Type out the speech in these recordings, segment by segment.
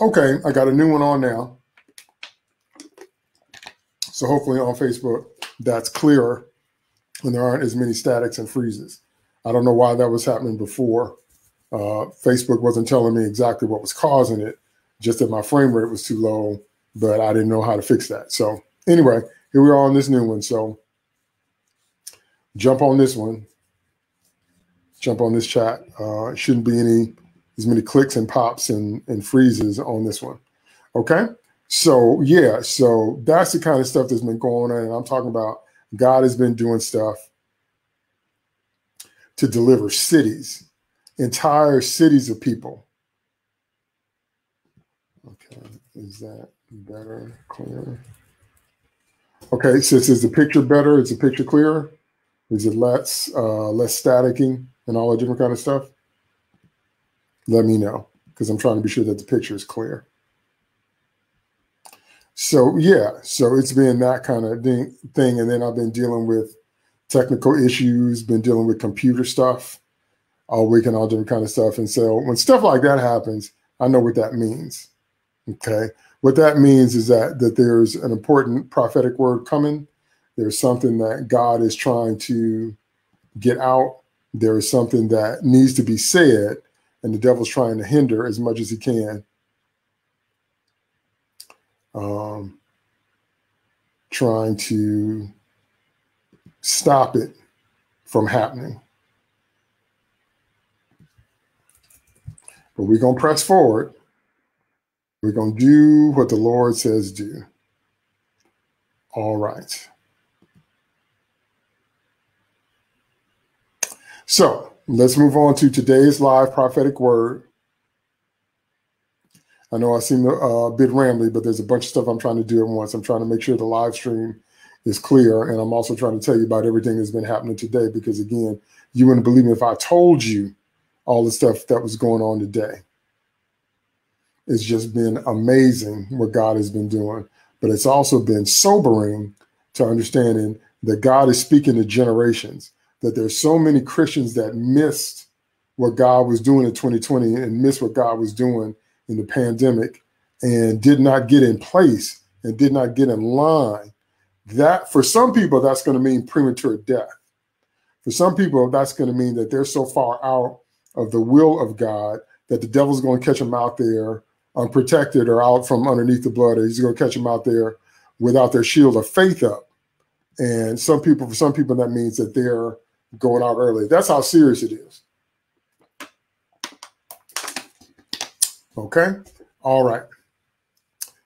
Okay, I got a new one on now. So hopefully on Facebook, that's clearer and there aren't as many statics and freezes. I don't know why that was happening before. Uh, Facebook wasn't telling me exactly what was causing it, just that my frame rate was too low, but I didn't know how to fix that. So anyway, here we are on this new one. So jump on this one. Jump on this chat. Uh, shouldn't be any as many clicks and pops and, and freezes on this one. Okay. So yeah, so that's the kind of stuff that's been going on. And I'm talking about God has been doing stuff to deliver cities, entire cities of people. Okay, is that better, clearer? Okay, so is the picture better? Is the picture clearer? Is it less uh, less staticky and all the different kind of stuff? Let me know because I'm trying to be sure that the picture is clear. So yeah, so it's been that kind of thing, and then I've been dealing with technical issues, been dealing with computer stuff all week and all different kind of stuff. And so when stuff like that happens, I know what that means. Okay, what that means is that that there's an important prophetic word coming. There's something that God is trying to get out. There is something that needs to be said, and the devil's trying to hinder as much as he can um, trying to stop it from happening. But we're going to press forward. We're going to do what the Lord says do. All right. So let's move on to today's live prophetic word. I know I seem uh, a bit rambly, but there's a bunch of stuff I'm trying to do at once. I'm trying to make sure the live stream is clear, and I'm also trying to tell you about everything that's been happening today. Because again, you wouldn't believe me if I told you all the stuff that was going on today. It's just been amazing what God has been doing, but it's also been sobering to understanding that God is speaking to generations. That there's so many Christians that missed what God was doing in 2020 and missed what God was doing in the pandemic and did not get in place and did not get in line, that for some people, that's going to mean premature death. For some people, that's going to mean that they're so far out of the will of God that the devil's going to catch them out there unprotected or out from underneath the blood, or he's going to catch them out there without their shield of faith up. And some people, for some people, that means that they're going out early. That's how serious it is. Okay. All right.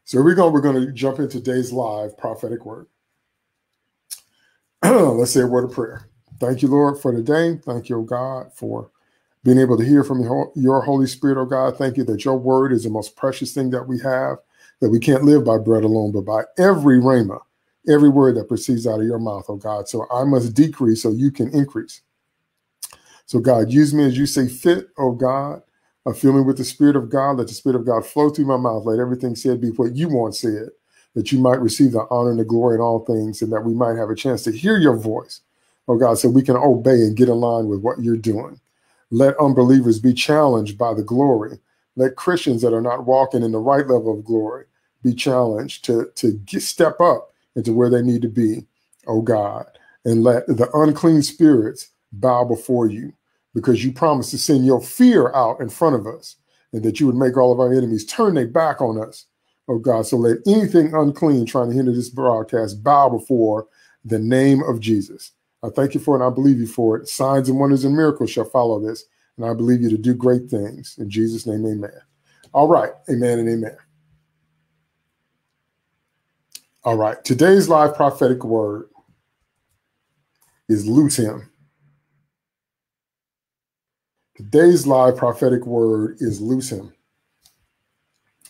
So here we go. We're going to jump into today's live prophetic word. Let's say a word of prayer. Thank you, Lord, for today. Thank you, God, for being able to hear from your Holy Spirit, oh God. Thank you that your word is the most precious thing that we have, that we can't live by bread alone, but by every rhema, every word that proceeds out of your mouth, oh God. So I must decrease so you can increase. So, God, use me as you say fit, oh God. I fill me with the Spirit of God. Let the Spirit of God flow through my mouth. Let everything said be what you want said, that you might receive the honor and the glory in all things, and that we might have a chance to hear your voice, oh God, so we can obey and get in line with what you're doing. Let unbelievers be challenged by the glory. Let Christians that are not walking in the right level of glory be challenged to, to get, step up into where they need to be, oh God. And let the unclean spirits bow before you because you promised to send your fear out in front of us and that you would make all of our enemies turn their back on us. Oh God, so let anything unclean trying to hinder this broadcast bow before the name of Jesus. I thank you for it and I believe you for it. Signs and wonders and miracles shall follow this. And I believe you to do great things. In Jesus' name, amen. All right. Amen and amen. All right. Today's live prophetic word is loose him. Today's live prophetic word is loose him.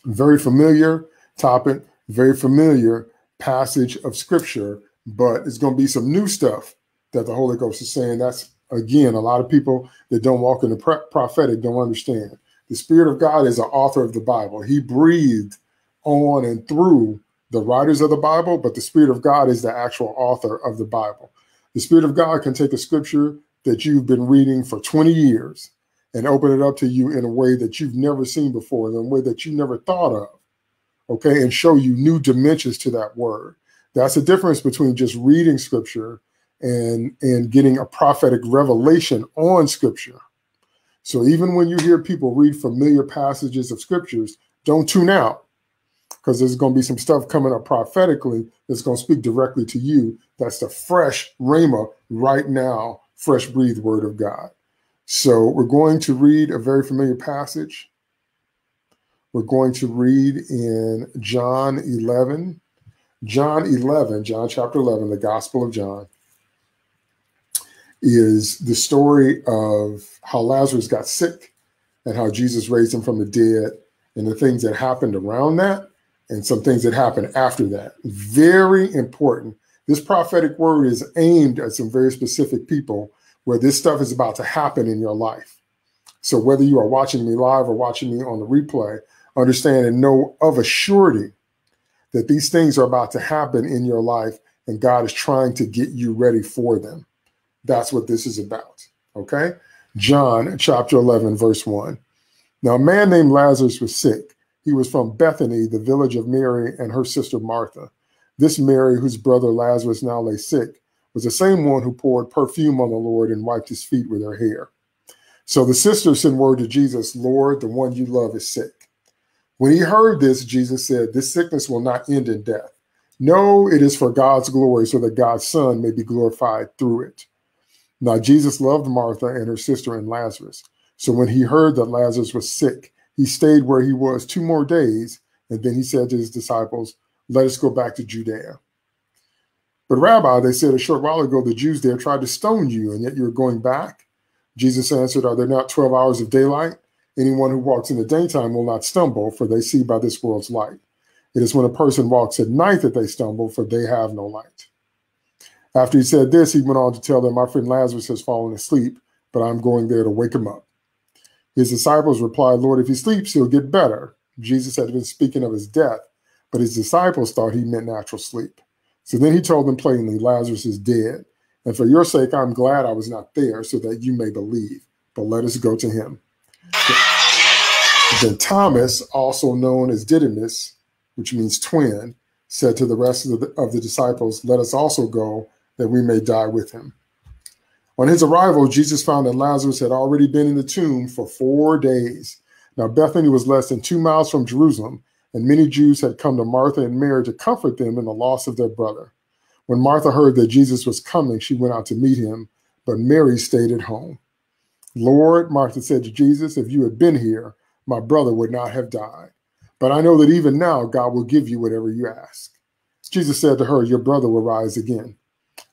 Very familiar topic, very familiar passage of scripture, but it's going to be some new stuff that the Holy Ghost is saying. That's again, a lot of people that don't walk in the prophetic don't understand. The Spirit of God is the author of the Bible. He breathed on and through the writers of the Bible, but the Spirit of God is the actual author of the Bible. The Spirit of God can take a scripture that you've been reading for 20 years and open it up to you in a way that you've never seen before, in a way that you never thought of. Okay, and show you new dimensions to that word. That's the difference between just reading scripture and and getting a prophetic revelation on scripture. So even when you hear people read familiar passages of scriptures, don't tune out because there's going to be some stuff coming up prophetically that's going to speak directly to you. That's the fresh rhema right now, fresh breathed word of God. So we're going to read a very familiar passage. We're going to read in John 11. John 11, John chapter 11, the Gospel of John, is the story of how Lazarus got sick and how Jesus raised him from the dead and the things that happened around that and some things that happen after that. Very important. This prophetic word is aimed at some very specific people where this stuff is about to happen in your life. So whether you are watching me live or watching me on the replay, understand and know of a surety that these things are about to happen in your life and God is trying to get you ready for them. That's what this is about. Okay. John chapter 11, verse 1. Now, a man named Lazarus was sick. He was from Bethany, the village of Mary and her sister Martha. This Mary, whose brother Lazarus now lay sick, was the same one who poured perfume on the Lord and wiped his feet with her hair. So the sisters sent word to Jesus, Lord, the one you love is sick. When he heard this, Jesus said, This sickness will not end in death. No, it is for God's glory, so that God's Son may be glorified through it. Now, Jesus loved Martha and her sister and Lazarus. So when he heard that Lazarus was sick, he stayed where he was two more days. And then he said to his disciples, Let us go back to Judea. But, Rabbi, they said a short while ago, the Jews there tried to stone you, and yet you're going back. Jesus answered, Are there not 12 hours of daylight? Anyone who walks in the daytime will not stumble, for they see by this world's light. It is when a person walks at night that they stumble, for they have no light. After he said this, he went on to tell them, My friend Lazarus has fallen asleep, but I'm going there to wake him up. His disciples replied, Lord, if he sleeps, he'll get better. Jesus had been speaking of his death, but his disciples thought he meant natural sleep. So then he told them plainly, Lazarus is dead. And for your sake, I'm glad I was not there so that you may believe. But let us go to him. Then Thomas, also known as Didymus, which means twin, said to the rest of the, of the disciples, Let us also go that we may die with him. On his arrival, Jesus found that Lazarus had already been in the tomb for four days. Now, Bethany was less than two miles from Jerusalem, and many Jews had come to Martha and Mary to comfort them in the loss of their brother. When Martha heard that Jesus was coming, she went out to meet him, but Mary stayed at home. Lord, Martha said to Jesus, if you had been here, my brother would not have died. But I know that even now God will give you whatever you ask. Jesus said to her, Your brother will rise again.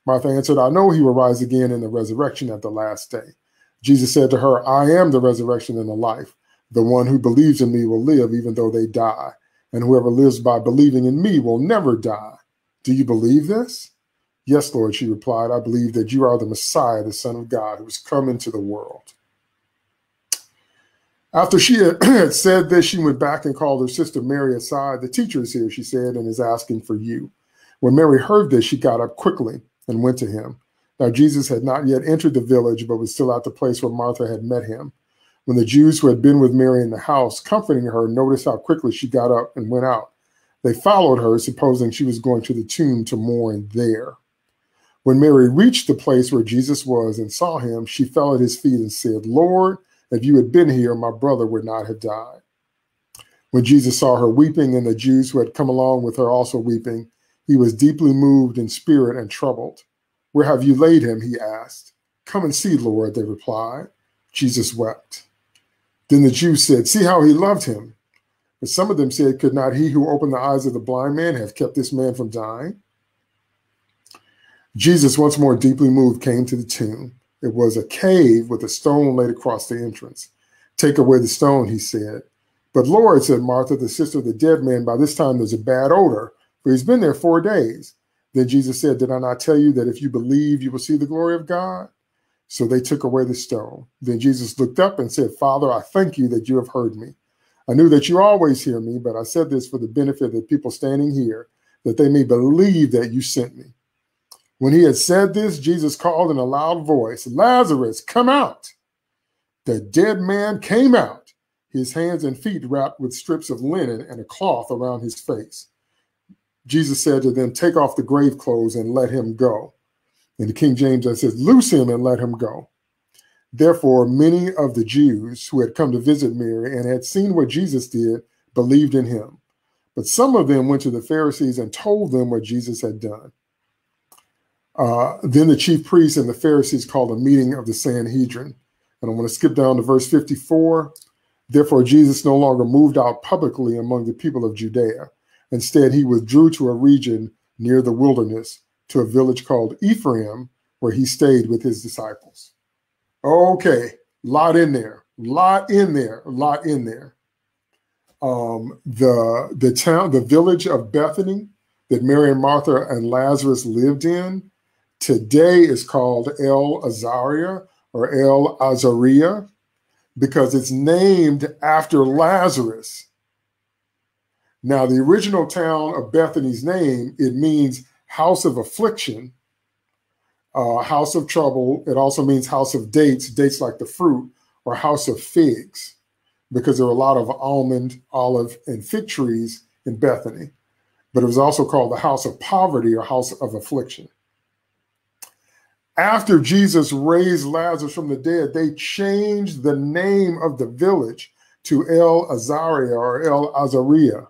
Martha answered, I know he will rise again in the resurrection at the last day. Jesus said to her, I am the resurrection and the life. The one who believes in me will live even though they die, and whoever lives by believing in me will never die. Do you believe this? Yes, Lord, she replied, I believe that you are the Messiah, the Son of God, who has come into the world. After she had said this, she went back and called her sister Mary aside. The teacher is here, she said, and is asking for you. When Mary heard this, she got up quickly and went to him. Now, Jesus had not yet entered the village, but was still at the place where Martha had met him. When the Jews who had been with Mary in the house, comforting her, noticed how quickly she got up and went out, they followed her, supposing she was going to the tomb to mourn there. When Mary reached the place where Jesus was and saw him, she fell at his feet and said, Lord, if you had been here, my brother would not have died. When Jesus saw her weeping and the Jews who had come along with her also weeping, he was deeply moved in spirit and troubled. Where have you laid him? He asked. Come and see, Lord, they replied. Jesus wept. Then the Jews said, See how he loved him. But some of them said, Could not he who opened the eyes of the blind man have kept this man from dying? Jesus, once more deeply moved, came to the tomb. It was a cave with a stone laid across the entrance. Take away the stone, he said. But Lord, said Martha, the sister of the dead man, by this time there's a bad odor, for he's been there four days. Then Jesus said, Did I not tell you that if you believe, you will see the glory of God? So they took away the stone. Then Jesus looked up and said, Father, I thank you that you have heard me. I knew that you always hear me, but I said this for the benefit of the people standing here, that they may believe that you sent me. When he had said this, Jesus called in a loud voice, Lazarus, come out. the dead man came out, his hands and feet wrapped with strips of linen and a cloth around his face. Jesus said to them, Take off the grave clothes and let him go. In the King James, that says, Loose him and let him go. Therefore, many of the Jews who had come to visit Mary and had seen what Jesus did believed in him. But some of them went to the Pharisees and told them what Jesus had done. Uh, then the chief priests and the Pharisees called a meeting of the Sanhedrin. And I'm going to skip down to verse 54. Therefore, Jesus no longer moved out publicly among the people of Judea. Instead, he withdrew to a region near the wilderness to a village called Ephraim, where he stayed with his disciples. Okay, lot in there, lot in there, lot in there. Um, the the town, the village of Bethany that Mary and Martha and Lazarus lived in today is called El Azaria or El Azaria because it's named after Lazarus. Now, the original town of Bethany's name, it means house of affliction, uh, house of trouble. It also means house of dates, dates like the fruit, or house of figs, because there were a lot of almond, olive, and fig trees in Bethany. But it was also called the house of poverty or house of affliction after Jesus raised Lazarus from the dead, they changed the name of the village to El Azaria or El Azaria,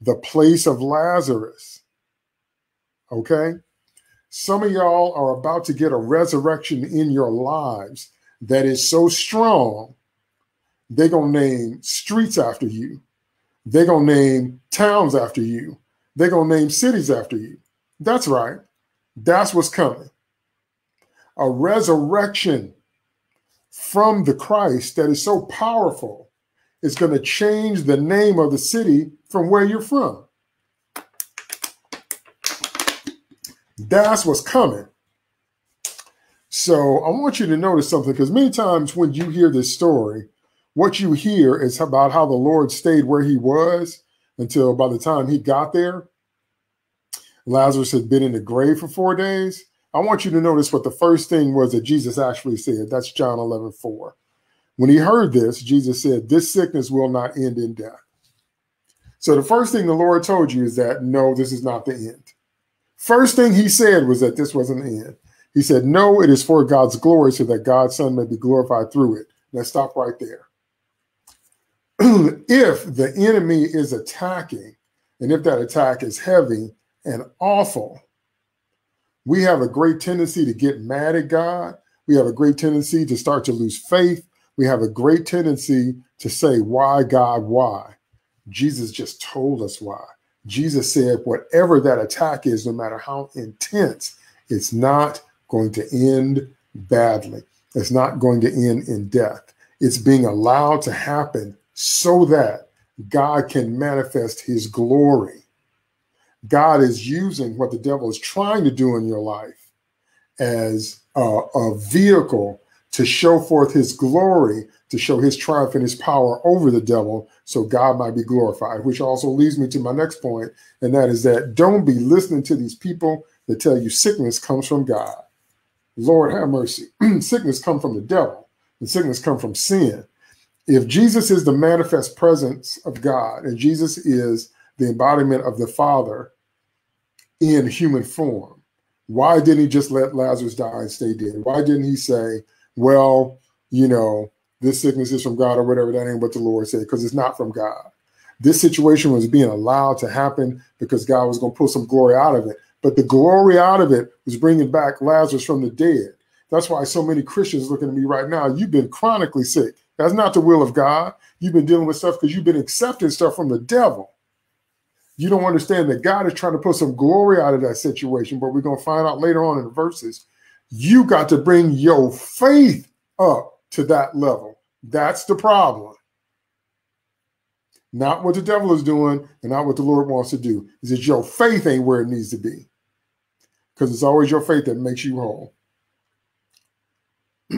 the place of Lazarus. Okay? Some of y'all are about to get a resurrection in your lives that is so strong, they're going to name streets after you. They're going to name towns after you. They're going to name cities after you. That's right. That's what's coming a resurrection from the Christ that is so powerful, it's going to change the name of the city from where you're from. That's what's coming. So I want you to notice something because many times when you hear this story, what you hear is about how the Lord stayed where he was until by the time he got there, Lazarus had been in the grave for four days. I want you to notice what the first thing was that Jesus actually said. That's John 11, 4. When he heard this, Jesus said, This sickness will not end in death. So the first thing the Lord told you is that no, this is not the end. First thing he said was that this wasn't the end. He said, No, it is for God's glory so that God's Son may be glorified through it. Let's stop right there. if the enemy is attacking, and if that attack is heavy and awful, we have a great tendency to get mad at God. We have a great tendency to start to lose faith. We have a great tendency to say, Why, God, why? Jesus just told us why. Jesus said, Whatever that attack is, no matter how intense, it's not going to end badly. It's not going to end in death. It's being allowed to happen so that God can manifest his glory God is using what the devil is trying to do in your life as a, a, vehicle to show forth his glory, to show his triumph and his power over the devil, so God might be glorified. Which also leads me to my next point, and that is that don't be listening to these people that tell you sickness comes from God. Lord have mercy. sickness come from the devil, and sickness come from sin. If Jesus is the manifest presence of God, and Jesus is the embodiment of the Father in human form. Why didn't he just let Lazarus die and stay dead? Why didn't he say, well, you know, this sickness is from God or whatever, that ain't what the Lord said, because it's not from God. This situation was being allowed to happen because God was going to pull some glory out of it. But the glory out of it was bringing back Lazarus from the dead. That's why so many Christians looking at me right now, you've been chronically sick. That's not the will of God. You've been dealing with stuff because you've been accepting stuff from the devil you don't understand that God is trying to put some glory out of that situation, but we're going to find out later on in the verses. You got to bring your faith up to that level. That's the problem. Not what the devil is doing and not what the Lord wants to do. Is that your faith ain't where it needs to be. Because it's always your faith that makes you whole.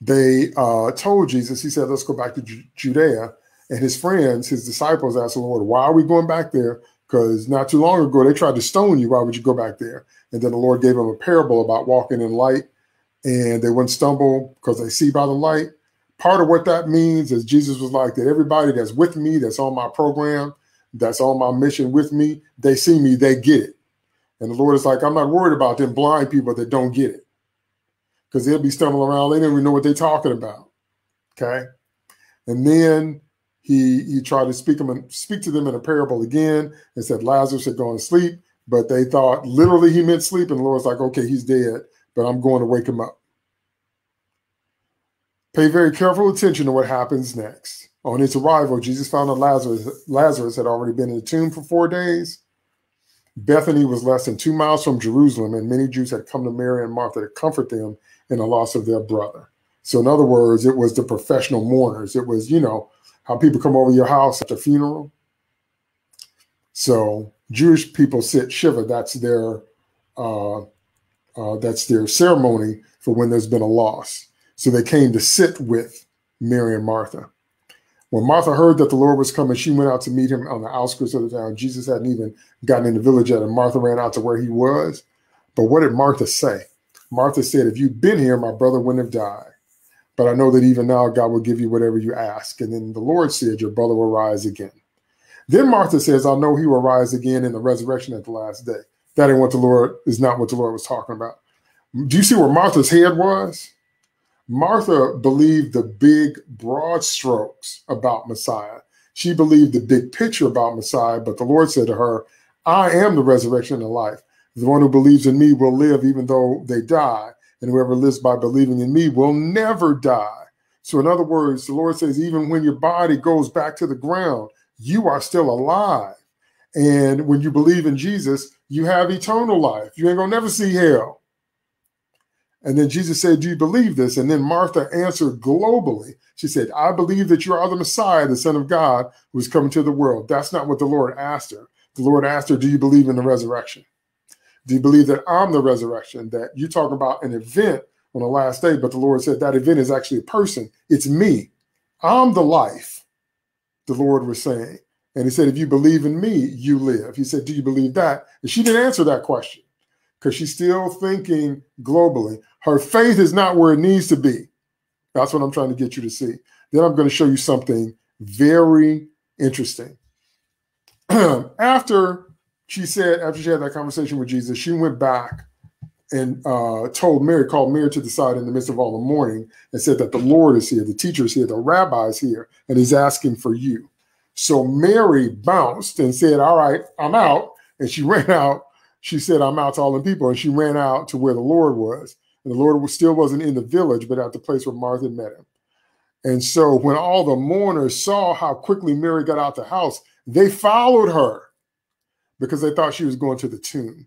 they uh, told Jesus, he said, let's go back to Ju- Judea and his friends, his disciples asked the Lord, Why are we going back there? Because not too long ago they tried to stone you. Why would you go back there? And then the Lord gave him a parable about walking in light and they wouldn't stumble because they see by the light. Part of what that means is Jesus was like that everybody that's with me, that's on my program, that's on my mission with me, they see me, they get it. And the Lord is like, I'm not worried about them blind people that don't get it. Because they'll be stumbling around, they don't even know what they're talking about. Okay. And then he he tried to speak them and speak to them in a parable again and said Lazarus had gone to sleep, but they thought literally he meant sleep, and the Lord's like, okay, he's dead, but I'm going to wake him up. Pay very careful attention to what happens next. On his arrival, Jesus found that Lazarus, Lazarus had already been in the tomb for four days. Bethany was less than two miles from Jerusalem, and many Jews had come to Mary and Martha to comfort them in the loss of their brother. So, in other words, it was the professional mourners. It was, you know, how people come over your house at a funeral. So Jewish people sit shiva. That's their uh, uh, that's their ceremony for when there's been a loss. So they came to sit with Mary and Martha. When Martha heard that the Lord was coming, she went out to meet him on the outskirts of the town. Jesus hadn't even gotten in the village yet, and Martha ran out to where he was. But what did Martha say? Martha said, If you'd been here, my brother wouldn't have died. But I know that even now God will give you whatever you ask. And then the Lord said, Your brother will rise again. Then Martha says, I know he will rise again in the resurrection at the last day. That ain't what the Lord is not what the Lord was talking about. Do you see where Martha's head was? Martha believed the big, broad strokes about Messiah. She believed the big picture about Messiah, but the Lord said to her, I am the resurrection and the life. The one who believes in me will live even though they die and whoever lives by believing in me will never die. So, in other words, the Lord says, even when your body goes back to the ground, you are still alive. And when you believe in Jesus, you have eternal life. You ain't gonna never see hell. And then Jesus said, Do you believe this? And then Martha answered globally. She said, I believe that you are the Messiah, the Son of God, who is coming to the world. That's not what the Lord asked her. The Lord asked her, Do you believe in the resurrection? Do you believe that I'm the resurrection? That you talk about an event on the last day, but the Lord said that event is actually a person. It's me. I'm the life, the Lord was saying. And he said, if you believe in me, you live. He said, do you believe that? And she didn't answer that question because she's still thinking globally. Her faith is not where it needs to be. That's what I'm trying to get you to see. Then I'm going to show you something very interesting. After she said after she had that conversation with Jesus, she went back and uh, told Mary, called Mary to the side in the midst of all the mourning, and said that the Lord is here, the teacher is here, the rabbi is here, and he's asking for you. So Mary bounced and said, All right, I'm out. And she ran out. She said, I'm out to all the people. And she ran out to where the Lord was. And the Lord was, still wasn't in the village, but at the place where Martha met him. And so when all the mourners saw how quickly Mary got out the house, they followed her because they thought she was going to the tomb.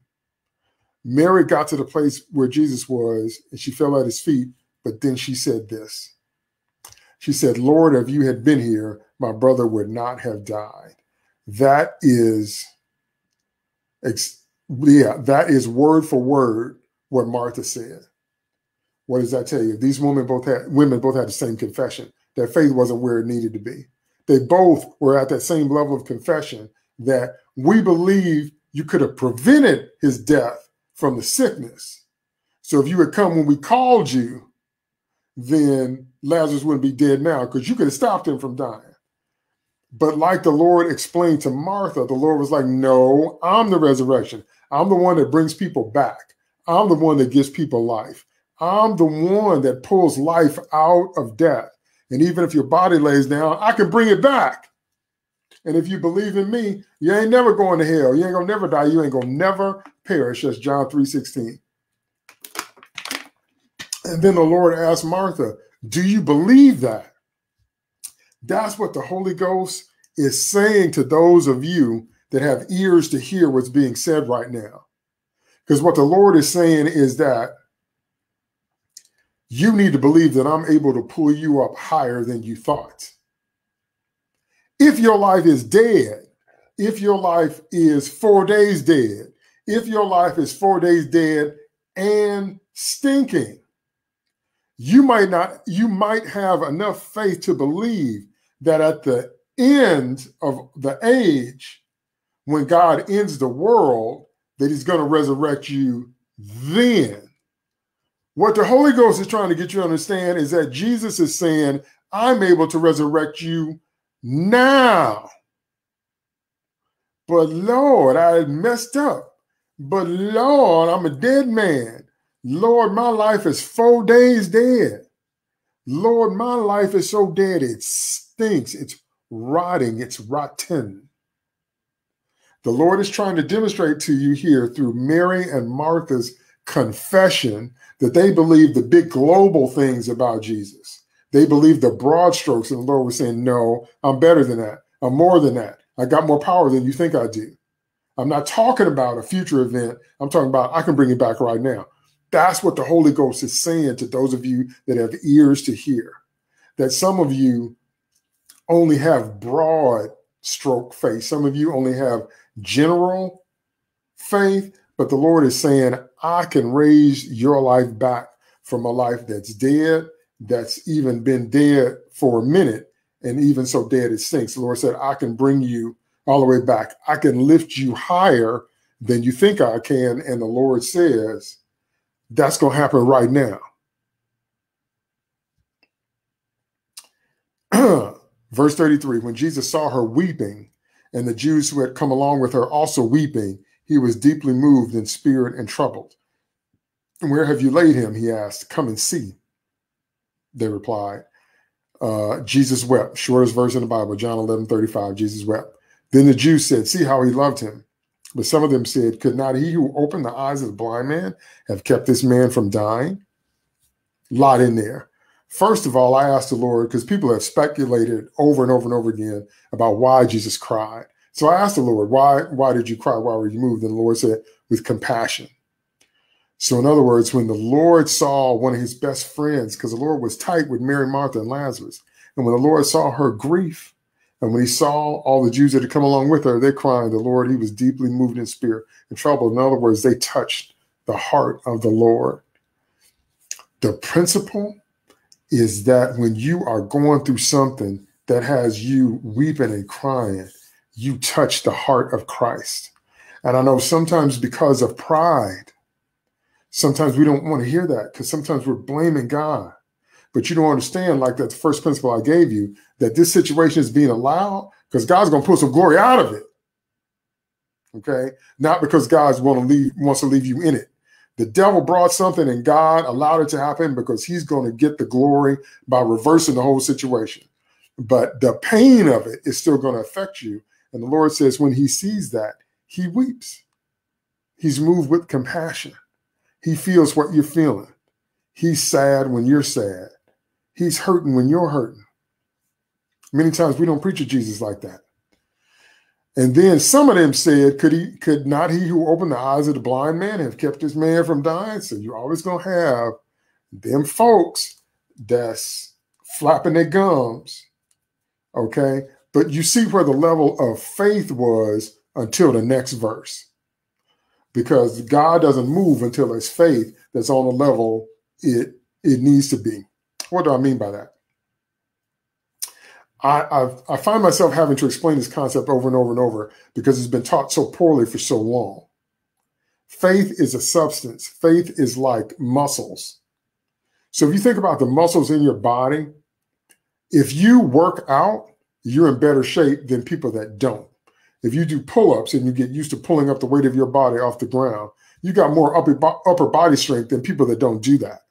Mary got to the place where Jesus was and she fell at his feet, but then she said this. She said, Lord, if you had been here, my brother would not have died. That is, yeah, that is word for word what Martha said. What does that tell you? These women both had women both had the same confession. Their faith wasn't where it needed to be. They both were at that same level of confession that we believe you could have prevented his death from the sickness. So if you had come when we called you, then Lazarus wouldn't be dead now because you could have stopped him from dying. But like the Lord explained to Martha, the Lord was like, No, I'm the resurrection. I'm the one that brings people back. I'm the one that gives people life. I'm the one that pulls life out of death. And even if your body lays down, I can bring it back. And if you believe in me, you ain't never going to hell. You ain't gonna never die. You ain't gonna never perish. That's John 3 16. And then the Lord asked Martha, Do you believe that? That's what the Holy Ghost is saying to those of you that have ears to hear what's being said right now. Because what the Lord is saying is that you need to believe that I'm able to pull you up higher than you thought. If your life is dead, if your life is four days dead, if your life is four days dead and stinking, you might not, you might have enough faith to believe that at the end of the age, when God ends the world, that he's going to resurrect you then. What the Holy Ghost is trying to get you to understand is that Jesus is saying, I'm able to resurrect you now. But Lord, I messed up. But Lord, I'm a dead man. Lord, my life is four days dead. Lord, my life is so dead, it stinks. It's rotting. It's rotten. The Lord is trying to demonstrate to you here through Mary and Martha's confession that they believe the big global things about Jesus. They believe the broad strokes, and the Lord was saying, No, I'm better than that. I'm more than that. I got more power than you think I do. I'm not talking about a future event. I'm talking about I can bring it back right now. That's what the Holy Ghost is saying to those of you that have ears to hear. That some of you only have broad stroke faith, some of you only have general faith, but the Lord is saying, I can raise your life back from a life that's dead, that's even been dead for a minute, and even so dead it sinks. The Lord said, I can bring you all the way back. I can lift you higher than you think I can. And the Lord says, that's going to happen right now. Verse 33 When Jesus saw her weeping, and the Jews who had come along with her also weeping, he was deeply moved in spirit and troubled. Where have you laid him? He asked. Come and see. They replied. Uh, Jesus wept. Shortest verse in the Bible, John 11 35. Jesus wept. Then the Jews said, See how he loved him. But some of them said, Could not he who opened the eyes of the blind man have kept this man from dying? Lot in there. First of all, I asked the Lord, because people have speculated over and over and over again about why Jesus cried. So I asked the Lord, why, why did you cry? Why were you moved? And the Lord said, with compassion. So, in other words, when the Lord saw one of his best friends, because the Lord was tight with Mary, Martha, and Lazarus, and when the Lord saw her grief, and when he saw all the Jews that had come along with her, they're crying, the Lord, he was deeply moved in spirit and troubled. In other words, they touched the heart of the Lord. The principle is that when you are going through something that has you weeping and crying, you touch the heart of Christ. And I know sometimes because of pride, sometimes we don't want to hear that because sometimes we're blaming God. But you don't understand, like that first principle I gave you, that this situation is being allowed because God's going to pull some glory out of it. Okay, not because God's want to leave wants to leave you in it. The devil brought something and God allowed it to happen because he's going to get the glory by reversing the whole situation. But the pain of it is still going to affect you. And the Lord says, when he sees that, he weeps. He's moved with compassion. He feels what you're feeling. He's sad when you're sad. He's hurting when you're hurting. Many times we don't preach to Jesus like that. And then some of them said, could he could not he who opened the eyes of the blind man have kept this man from dying? So you're always gonna have them folks that's flapping their gums. Okay. But you see where the level of faith was until the next verse. Because God doesn't move until it's faith that's on the level it it needs to be. What do I mean by that? I, I've, I find myself having to explain this concept over and over and over because it's been taught so poorly for so long. Faith is a substance. Faith is like muscles. So if you think about the muscles in your body, if you work out, you're in better shape than people that don't. If you do pull-ups and you get used to pulling up the weight of your body off the ground, you got more upper, upper body strength than people that don't do that.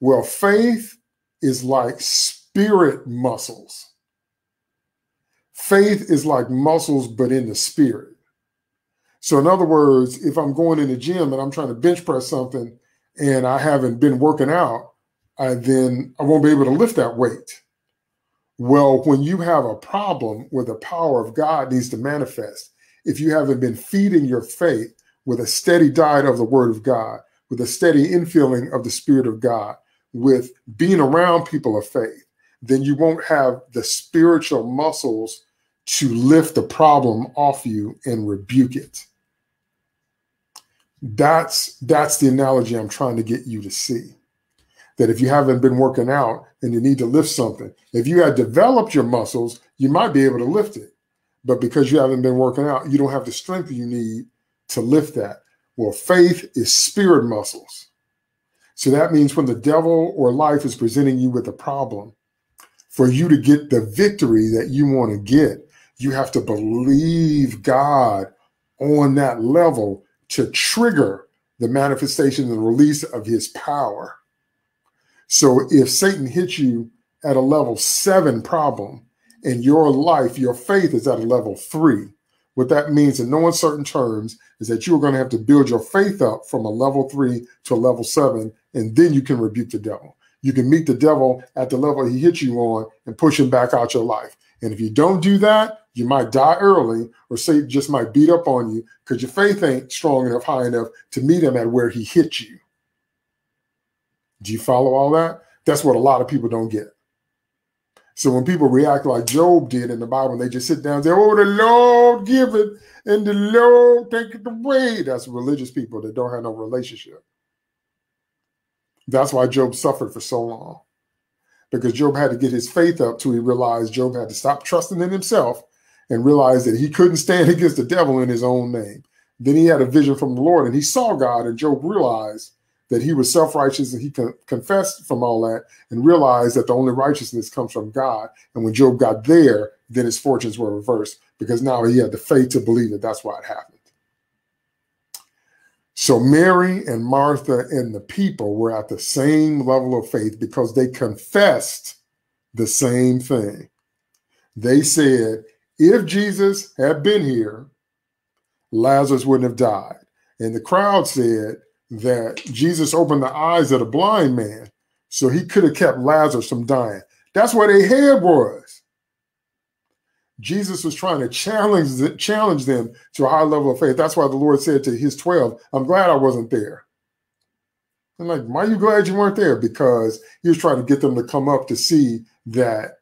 Well, faith is like spirit muscles. Faith is like muscles, but in the spirit. So, in other words, if I'm going in the gym and I'm trying to bench press something and I haven't been working out, I, then I won't be able to lift that weight. Well, when you have a problem where the power of God needs to manifest, if you haven't been feeding your faith with a steady diet of the Word of God, with a steady infilling of the Spirit of God, with being around people of faith, then you won't have the spiritual muscles to lift the problem off you and rebuke it. That's that's the analogy I'm trying to get you to see. That if you haven't been working out and you need to lift something, if you had developed your muscles, you might be able to lift it. But because you haven't been working out, you don't have the strength you need to lift that. Well, faith is spirit muscles. So that means when the devil or life is presenting you with a problem, for you to get the victory that you want to get, you have to believe God on that level to trigger the manifestation and release of his power. So if Satan hits you at a level seven problem in your life, your faith is at a level three. What that means in no uncertain terms is that you're going to have to build your faith up from a level three to a level seven, and then you can rebuke the devil. You can meet the devil at the level he hit you on and push him back out your life. And if you don't do that, you might die early, or Satan just might beat up on you because your faith ain't strong enough, high enough to meet him at where he hit you. Do you follow all that? That's what a lot of people don't get. So when people react like Job did in the Bible, they just sit down and say, Oh, the Lord give it and the Lord take it away. That's religious people that don't have no relationship. That's why Job suffered for so long. Because Job had to get his faith up till he realized Job had to stop trusting in himself and realize that he couldn't stand against the devil in his own name. Then he had a vision from the Lord and he saw God, and Job realized that he was self righteous and he con- confessed from all that and realized that the only righteousness comes from God. And when Job got there, then his fortunes were reversed because now he had the faith to believe that that's why it happened. So Mary and Martha and the people were at the same level of faith because they confessed the same thing. They said, if Jesus had been here, Lazarus wouldn't have died. And the crowd said, that Jesus opened the eyes of the blind man so he could have kept Lazarus from dying. That's what their head was. Jesus was trying to challenge, challenge them to a high level of faith. That's why the Lord said to his 12, I'm glad I wasn't there. I'm like, why are you glad you weren't there? Because he was trying to get them to come up to see that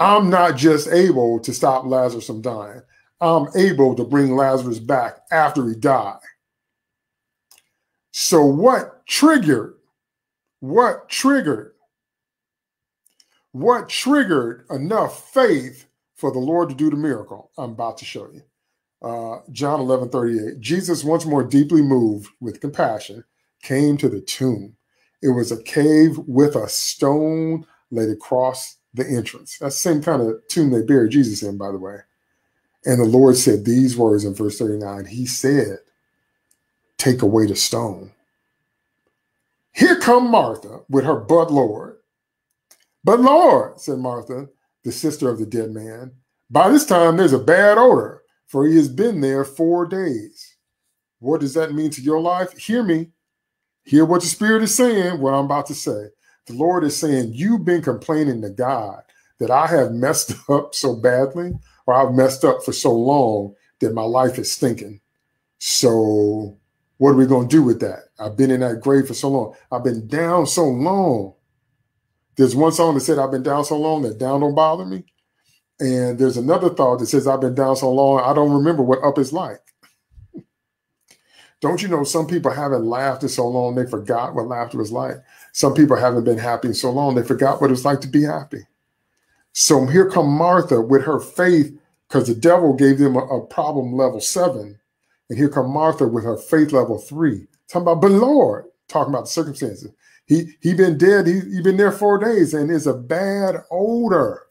I'm not just able to stop Lazarus from dying. I'm able to bring Lazarus back after he died. So, what triggered? What triggered? What triggered enough faith for the Lord to do the miracle? I'm about to show you. Uh, John 11 38. Jesus, once more deeply moved with compassion, came to the tomb. It was a cave with a stone laid across the entrance. That's the same kind of tomb they buried Jesus in, by the way. And the Lord said these words in verse 39 He said, take away the stone. Here come Martha with her but Lord. But Lord, said Martha, the sister of the dead man, by this time there's a bad odor, for he has been there four days. What does that mean to your life? Hear me. Hear what the Spirit is saying, what I'm about to say. The Lord is saying, You've been complaining to God that I have messed up so badly, or I've messed up for so long that my life is stinking. So what are we going to do with that? I've been in that grave for so long. I've been down so long. There's one song that said, I've been down so long that down don't bother me. And there's another thought that says, I've been down so long, I don't remember what up is like. don't you know some people haven't laughed in so long they forgot what laughter was like? Some people haven't been happy so long they forgot what it's like to be happy. So here come Martha with her faith because the devil gave them a, a problem level seven and here come Martha with her faith level three, talking about, but Lord, talking about the circumstances. He he been dead. He he been there four days, and it's a bad odor.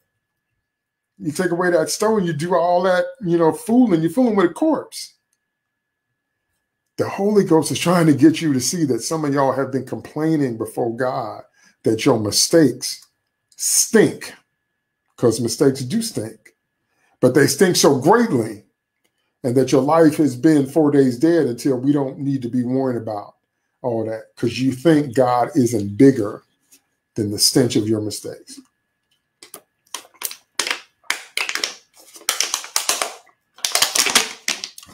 You take away that stone, you do all that, you know, fooling. You're fooling with a corpse. The Holy Ghost is trying to get you to see that some of y'all have been complaining before God that your mistakes stink, because mistakes do stink, but they stink so greatly and that your life has been four days dead until we don't need to be worrying about all that because you think God isn't bigger than the stench of your mistakes.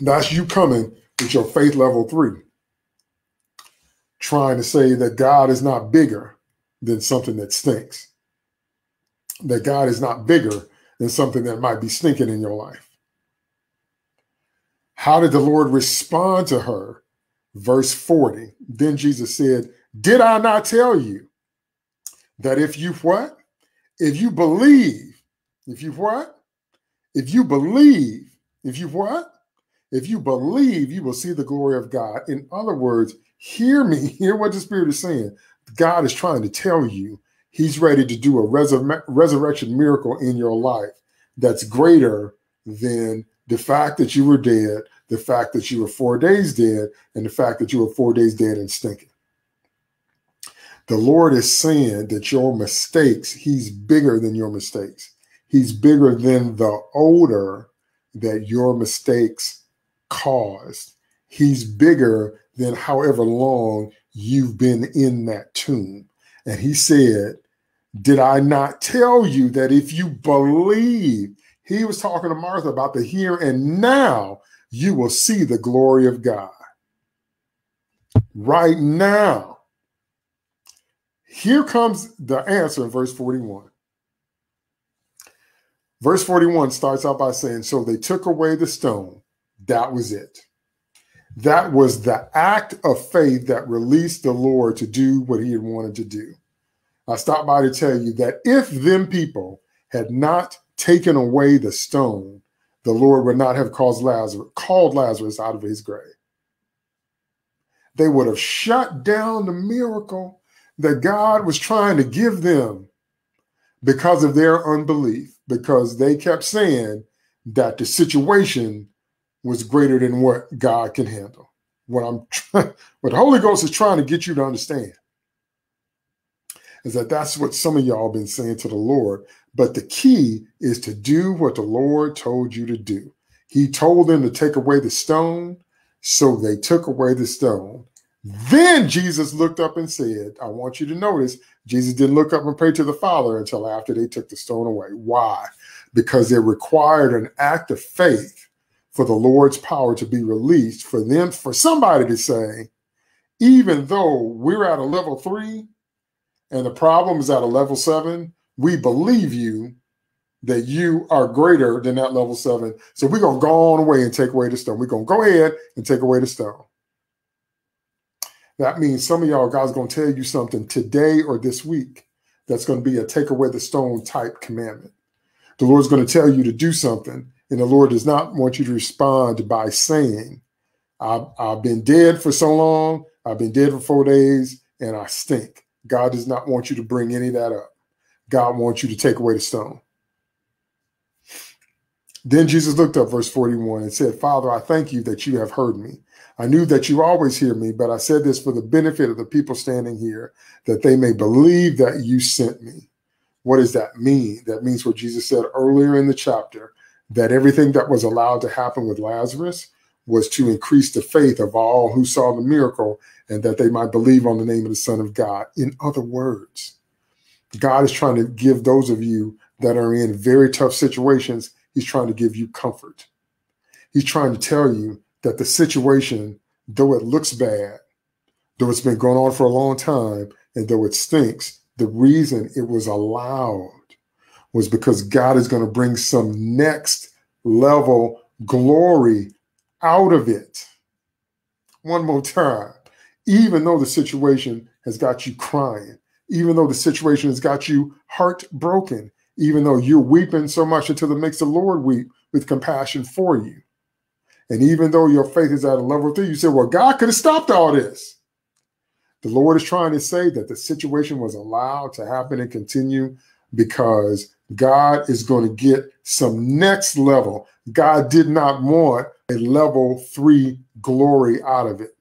That's you coming with your faith level three, trying to say that God is not bigger than something that stinks, that God is not bigger than something that might be stinking in your life. How did the Lord respond to her? Verse 40. Then Jesus said, Did I not tell you that if you what? If you believe, if you what? If you believe, if you what? If you believe, you will see the glory of God. In other words, Hear me. Hear what the Spirit is saying. God is trying to tell you He's ready to do a resur- resurrection miracle in your life that's greater than the fact that you were dead, the fact that you were four days dead, and the fact that you were four days dead and stinking. The Lord is saying that your mistakes, He's bigger than your mistakes. He's bigger than the odor that your mistakes caused. He's bigger than however long you've been in that tomb. And He said, Did I not tell you that if you believe, He was talking to Martha about the here and now, you will see the glory of God. Right now here comes the answer in verse 41. Verse 41 starts out by saying, So they took away the stone. That was it. That was the act of faith that released the Lord to do what he had wanted to do. I stopped by to tell you that if them people had not taken away the stone, the Lord would not have caused Lazarus, called Lazarus out of his grave. They would have shut down the miracle that God was trying to give them because of their unbelief, because they kept saying that the situation was greater than what God can handle. What I'm trying, what the Holy Ghost is trying to get you to understand is that that's what some of y'all been saying to the Lord. But the key is to do what the Lord told you to do. He told them to take away the stone, so they took away the stone. Then Jesus looked up and said, I want you to notice Jesus didn't look up and pray to the Father until after they took the stone away. Why? Because it required an act of faith for the Lord's power to be released, for them, for somebody to say, even though we're at a level three and the problem is at a level seven, we believe you that you are greater than that level seven. So we're going to go on away and take away the stone. We're going to go ahead and take away the stone. That means some of y'all, God's going to tell you something today or this week that's going to be a take away the stone type commandment. The Lord's going to tell you to do something, and the Lord does not want you to respond by saying, I've, I've been dead for so long, I've been dead for four days, and I stink. God does not want you to bring any of that up. God wants you to take away the stone. Then Jesus looked up, verse 41, and said, Father, I thank you that you have heard me. I knew that you always hear me, but I said this for the benefit of the people standing here, that they may believe that you sent me. What does that mean? That means what Jesus said earlier in the chapter that everything that was allowed to happen with Lazarus was to increase the faith of all who saw the miracle and that they might believe on the name of the Son of God. In other words, God is trying to give those of you that are in very tough situations, He's trying to give you comfort. He's trying to tell you that the situation, though it looks bad, though it's been going on for a long time, and though it stinks, the reason it was allowed was because God is going to bring some next level glory out of it. One more time. Even though the situation has got you crying, even though the situation has got you heartbroken, even though you're weeping so much until it makes the Lord weep with compassion for you. And even though your faith is at a level three, you say, well, God could have stopped all this. The Lord is trying to say that the situation was allowed to happen and continue because God is going to get some next level. God did not want a level three glory out of it.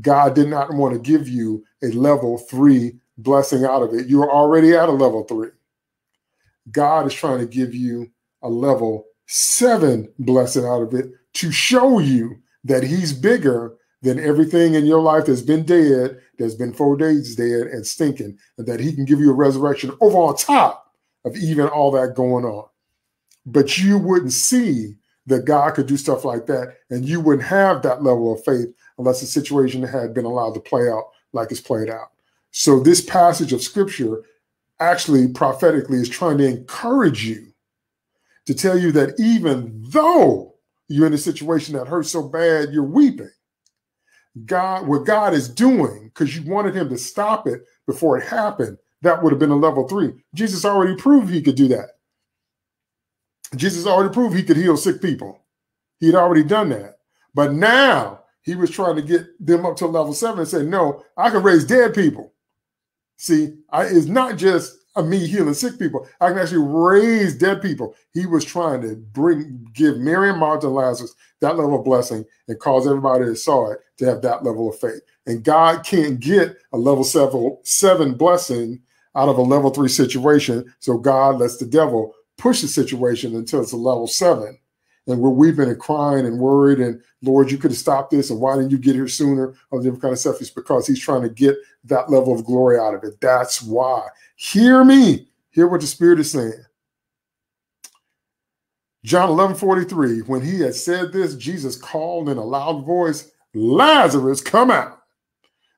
God did not want to give you a level three blessing out of it. You're already at a level three. God is trying to give you a level seven blessing out of it to show you that he's bigger than everything in your life that's been dead, that's been four days dead and stinking, and that he can give you a resurrection over on top of even all that going on. But you wouldn't see that God could do stuff like that, and you wouldn't have that level of faith unless the situation had been allowed to play out like it's played out. So, this passage of scripture actually prophetically is trying to encourage you to tell you that even though you're in a situation that hurts so bad you're weeping. God, what God is doing, because you wanted him to stop it before it happened, that would have been a level three. Jesus already proved he could do that. Jesus already proved he could heal sick people. He had already done that. But now he was trying to get them up to level seven and said, No, I can raise dead people. See, I, it's not just a me healing sick people. I can actually raise dead people. He was trying to bring, give Mary and Martha and Lazarus that level of blessing and cause everybody that saw it to have that level of faith. And God can't get a level seven, seven blessing out of a level three situation. So God lets the devil push the situation until it's a level seven and we're weeping and crying and worried and lord you could have stopped this and why didn't you get here sooner? all different kind of stuff is because he's trying to get that level of glory out of it. That's why. Hear me. Hear what the spirit is saying. John 11 43 when he had said this jesus called in a loud voice lazarus come out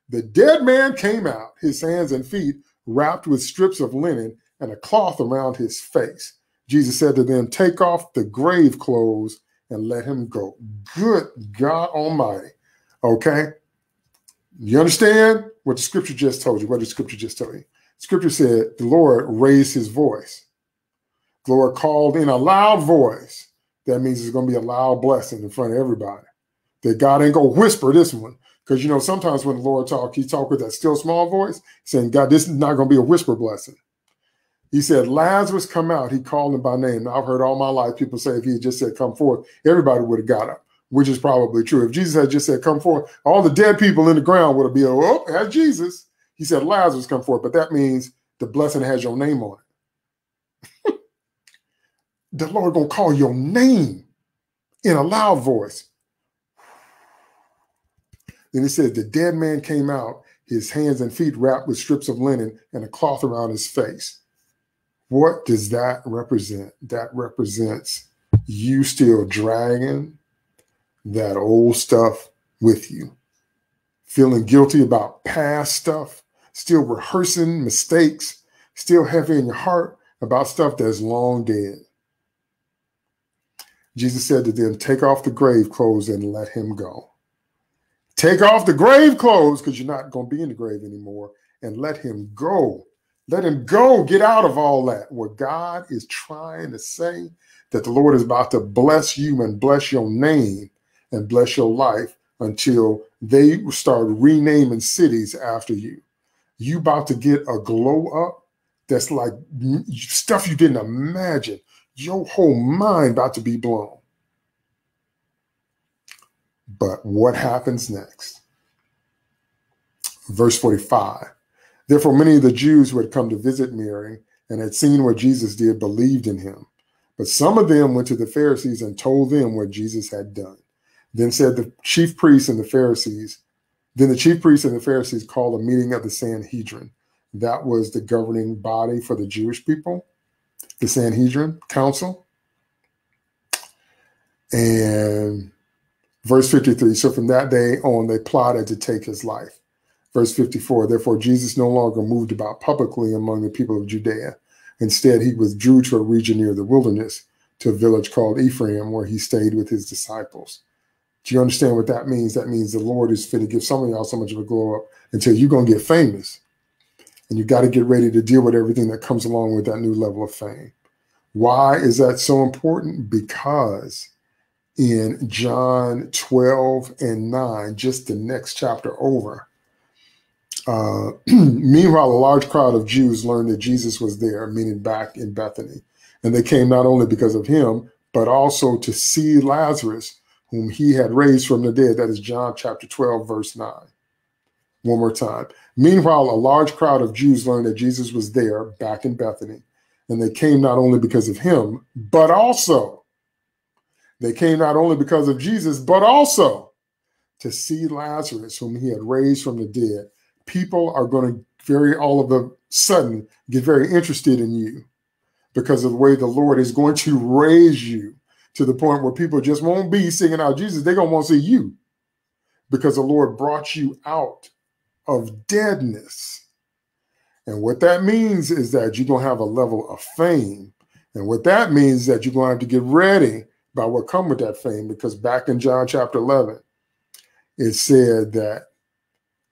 the dead man came out his hands and feet wrapped with strips of linen and a cloth around his face Jesus said to them, Take off the grave clothes and let him go. Good God Almighty. Okay? You understand what the scripture just told you? What the scripture just told you? Scripture said the Lord raised his voice. The Lord called in a loud voice. That means it's going to be a loud blessing in front of everybody. That God ain't going to whisper this one. Because, you know, sometimes when the Lord talks, he talk with that still small voice, saying, God, this is not going to be a whisper blessing. He said, Lazarus, come out. He called him by name. Now, I've heard all my life people say if he had just said, come forth, everybody would have got up, which is probably true. If Jesus had just said, come forth, all the dead people in the ground would have been, oh, that's Jesus. He said, Lazarus, come forth. But that means the blessing has your name on it. the Lord going to call your name in a loud voice. Then he said, the dead man came out, his hands and feet wrapped with strips of linen and a cloth around his face. What does that represent? That represents you still dragging that old stuff with you, feeling guilty about past stuff, still rehearsing mistakes, still heavy in your heart about stuff that's long dead. Jesus said to them, Take off the grave clothes and let him go. Take off the grave clothes because you're not going to be in the grave anymore and let him go. Let him go. Get out of all that. What God is trying to say that the Lord is about to bless you and bless your name and bless your life until they start renaming cities after you. You about to get a glow up that's like stuff you didn't imagine. Your whole mind about to be blown. But what happens next? Verse 45 Therefore, many of the Jews who had come to visit Mary and had seen what Jesus did believed in him. But some of them went to the Pharisees and told them what Jesus had done. Then said the chief priests and the Pharisees, then the chief priests and the Pharisees called a meeting of the Sanhedrin. That was the governing body for the Jewish people, the Sanhedrin Council. And verse 53 so from that day on, they plotted to take his life. Verse 54 Therefore, Jesus no longer moved about publicly among the people of Judea. Instead, he withdrew to a region near the wilderness, to a village called Ephraim, where he stayed with his disciples. Do you understand what that means? That means the Lord is fit to give some of y'all so much of a glow up until you're going to get famous. And you got to get ready to deal with everything that comes along with that new level of fame. Why is that so important? Because in John 12 and 9, just the next chapter over, uh, meanwhile, a large crowd of Jews learned that Jesus was there, meaning back in Bethany. And they came not only because of him, but also to see Lazarus, whom he had raised from the dead. That is John chapter 12, verse 9. One more time. Meanwhile, a large crowd of Jews learned that Jesus was there, back in Bethany. And they came not only because of him, but also, they came not only because of Jesus, but also to see Lazarus, whom he had raised from the dead people are going to very all of a sudden get very interested in you because of the way the Lord is going to raise you to the point where people just won't be singing out Jesus. They're going to want to see you because the Lord brought you out of deadness. And what that means is that you're going to have a level of fame. And what that means is that you're going to have to get ready by what come with that fame because back in John chapter 11, it said that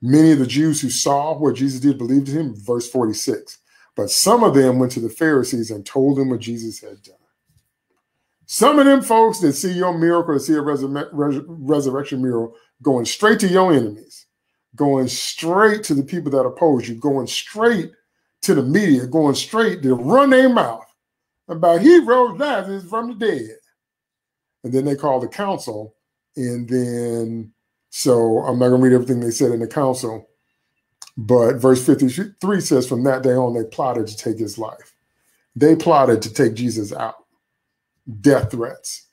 Many of the Jews who saw what Jesus did believed in him, verse 46. But some of them went to the Pharisees and told them what Jesus had done. Some of them folks that see your miracle, see a res- resurrection miracle, going straight to your enemies, going straight to the people that oppose you, going straight to the media, going straight to run their mouth about he rose Lazarus from the dead. And then they call the council. And then, so I'm not going to read everything they said in the council, but verse 53 says, From that day on, they plotted to take his life. They plotted to take Jesus out. Death threats.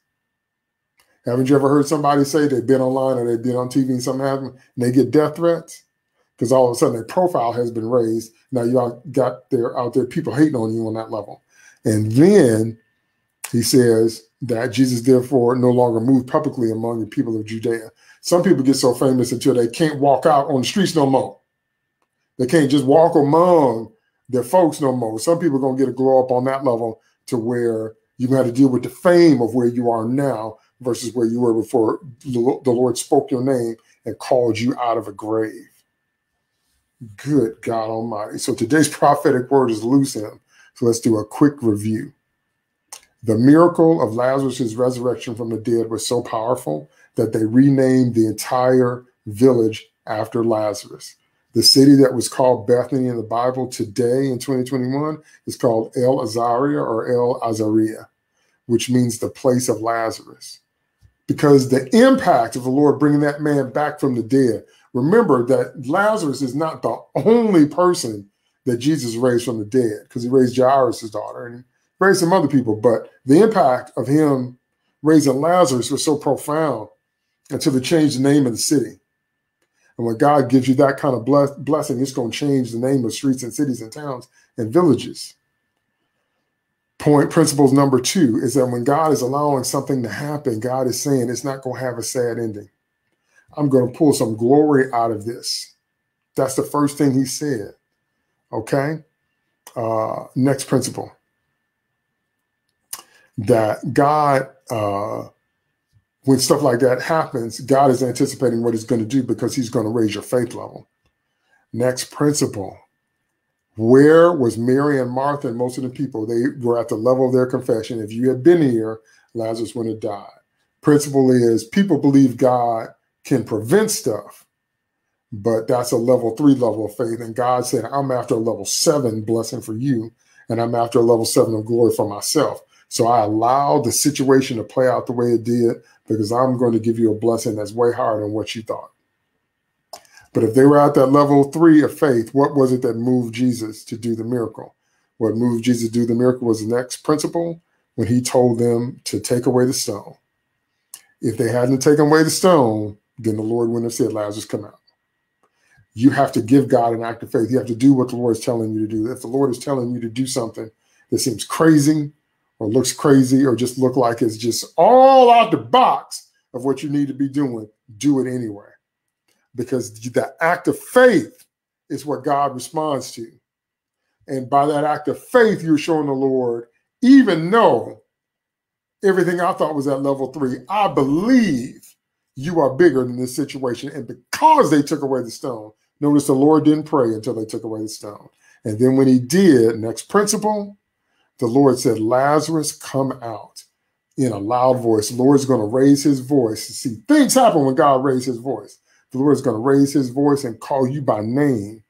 Haven't you ever heard somebody say they've been online or they've been on TV and something happened and they get death threats? Because all of a sudden their profile has been raised. Now you got there out there people hating on you on that level. And then he says that Jesus therefore no longer moved publicly among the people of Judea. Some people get so famous until they can't walk out on the streets no more. They can't just walk among their folks no more. Some people are going to get a glow up on that level to where you got to deal with the fame of where you are now versus where you were before the Lord spoke your name and called you out of a grave. Good God Almighty. So today's prophetic word is loose him. So let's do a quick review. The miracle of Lazarus' resurrection from the dead was so powerful that they renamed the entire village after Lazarus. The city that was called Bethany in the Bible today in 2021 is called El Azaria or El Azaria, which means the place of Lazarus because the impact of the Lord bringing that man back from the dead. Remember that Lazarus is not the only person that Jesus raised from the dead, because he raised Jairus' daughter and raised some other people. But the impact of him raising Lazarus was so profound until they change the name of the city. And when God gives you that kind of bless, blessing, it's going to change the name of streets and cities and towns and villages point principles number two is that when God is allowing something to happen, God is saying it's not going to have a sad ending. I'm going to pull some glory out of this. That's the first thing he said. Okay. Uh, next principle that God, uh, when stuff like that happens, God is anticipating what he's going to do because he's going to raise your faith level. Next principle where was Mary and Martha and most of the people? They were at the level of their confession. If you had been here, Lazarus would have died. Principle is people believe God can prevent stuff, but that's a level three level of faith. And God said, I'm after a level seven blessing for you, and I'm after a level seven of glory for myself. So I allowed the situation to play out the way it did because I'm going to give you a blessing that's way higher than what you thought. But if they were at that level three of faith, what was it that moved Jesus to do the miracle? What moved Jesus to do the miracle was the next principle when he told them to take away the stone. If they hadn't taken away the stone, then the Lord wouldn't have said, Lazarus, come out. You have to give God an act of faith. You have to do what the Lord is telling you to do. If the Lord is telling you to do something that seems crazy or looks crazy or just look like it's just all out the box of what you need to be doing, do it anyway because the act of faith is what God responds to. And by that act of faith, you're showing the Lord, even though everything I thought was at level three, I believe you are bigger than this situation. And because they took away the stone, notice the Lord didn't pray until they took away the stone. And then when he did, next principle, the Lord said, Lazarus, come out in a loud voice. The Lord's going to raise his voice. See, things happen when God raises his voice. The Lord is going to raise his voice and call you by name.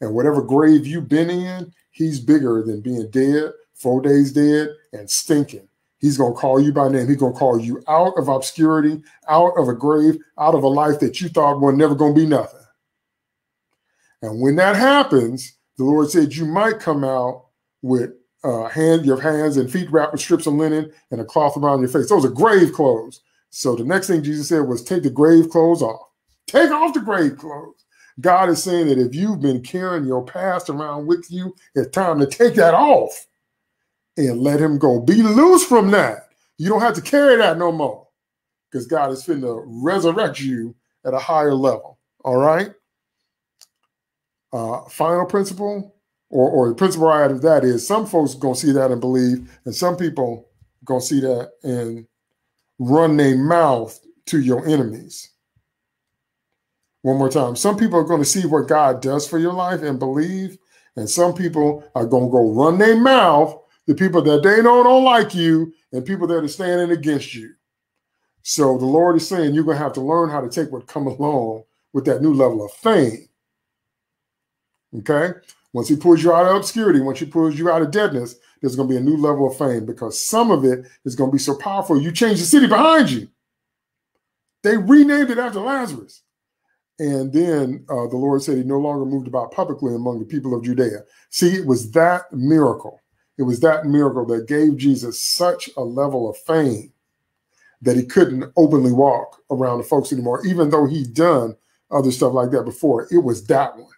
And whatever grave you've been in, he's bigger than being dead, four days dead, and stinking. He's going to call you by name. He's going to call you out of obscurity, out of a grave, out of a life that you thought was never going to be nothing. And when that happens, the Lord said you might come out with uh, hand, your hands and feet wrapped with strips of linen and a cloth around your face. Those are grave clothes. So the next thing Jesus said was take the grave clothes off. Take off the grave clothes. God is saying that if you've been carrying your past around with you, it's time to take that off and let him go. Be loose from that. You don't have to carry that no more because God is finna to resurrect you at a higher level. All right. Uh, final principle, or, or the principle out of that is some folks gonna see that and believe, and some people gonna see that and run their mouth to your enemies. One more time. Some people are going to see what God does for your life and believe, and some people are going to go run their mouth to people that they know don't like you and people that are standing against you. So the Lord is saying you're going to have to learn how to take what come along with that new level of fame. Okay? Once he pulls you out of obscurity, once he pulls you out of deadness, there's going to be a new level of fame because some of it is going to be so powerful. You change the city behind you. They renamed it after Lazarus. And then uh, the Lord said he no longer moved about publicly among the people of Judea. See, it was that miracle. It was that miracle that gave Jesus such a level of fame that he couldn't openly walk around the folks anymore, even though he'd done other stuff like that before. It was that one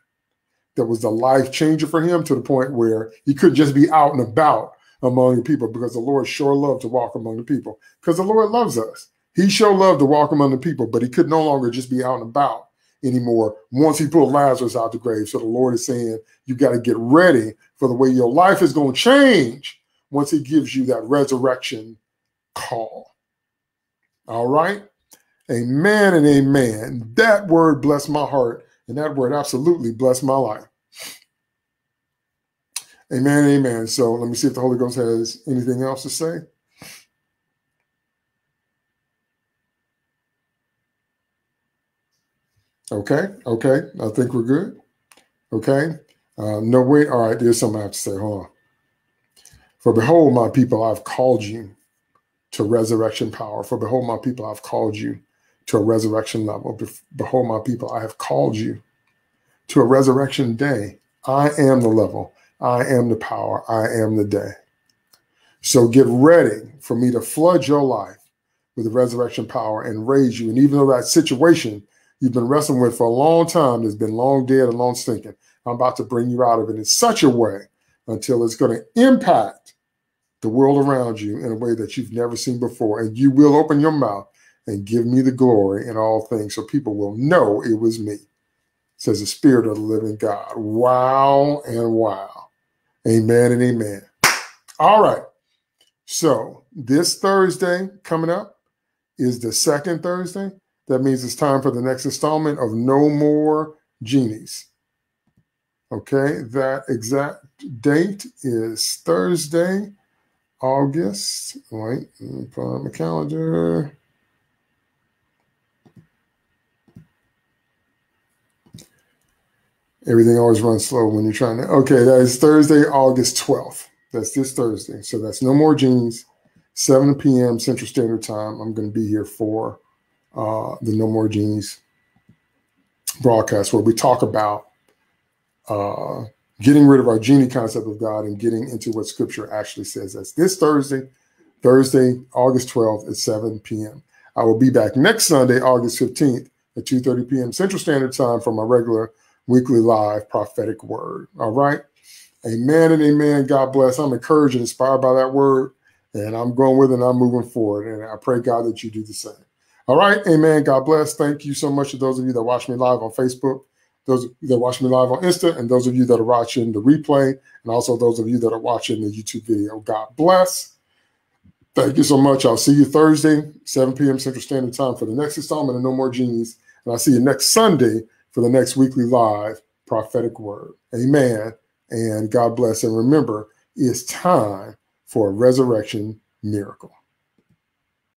that was the life changer for him to the point where he couldn't just be out and about among the people because the Lord sure loved to walk among the people because the Lord loves us. He sure loved to walk among the people, but he could no longer just be out and about anymore once he pulled Lazarus out the grave. So the Lord is saying, you got to get ready for the way your life is going to change once he gives you that resurrection call. All right? Amen and amen. That word blessed my heart, and that word absolutely blessed my life. Amen amen. So let me see if the Holy Ghost has anything else to say. Okay, okay. I think we're good. Okay. Uh, no, wait. All right. There's something I have to say. Hold on. For behold, my people, I've called you to resurrection power. For behold, my people, I've called you to a resurrection level. Behold, my people, I have called you to a resurrection day. I am the level. I am the power. I am the day. So get ready for me to flood your life with the resurrection power and raise you. And even though that situation you've been wrestling with for a long time has been long dead and long stinking. I'm about to bring you out of it in such a way until it's going to impact the world around you in a way that you've never seen before. And you will open your mouth and give me the glory in all things so people will know it was me, says the Spirit of the living God. Wow and wow. Amen and amen. All right. So this Thursday coming up is the second Thursday. That means it's time for the next installment of No More Genies. Okay, that exact date is Thursday, August. Wait, put on the calendar. Everything always runs slow when you're trying to. Okay, that is Thursday, August 12th. That's this Thursday. So that's No More Genies, 7 p.m. Central Standard Time. I'm going to be here for uh, the No More Genies broadcast, where we talk about uh, getting rid of our genie concept of God and getting into what Scripture actually says. That's this Thursday, Thursday, August 12th at 7 p.m. I will be back next Sunday, August 15th at 2:30 p.m. Central Standard Time for my regular weekly live prophetic word. All right. Amen and amen. God bless. I'm encouraged and inspired by that word, and I'm going with it and I'm moving forward. And I pray, God, that you do the same. All right. Amen. God bless. Thank you so much to those of you that watch me live on Facebook, those that watch me live on Insta, and those of you that are watching the replay, and also those of you that are watching the YouTube video. God bless. Thank you so much. I'll see you Thursday, 7 p.m. Central Standard Time for the next installment of No More Genies. And I'll see you next Sunday for the next weekly live prophetic word. Amen. And God bless. And remember, it's time for a resurrection miracle.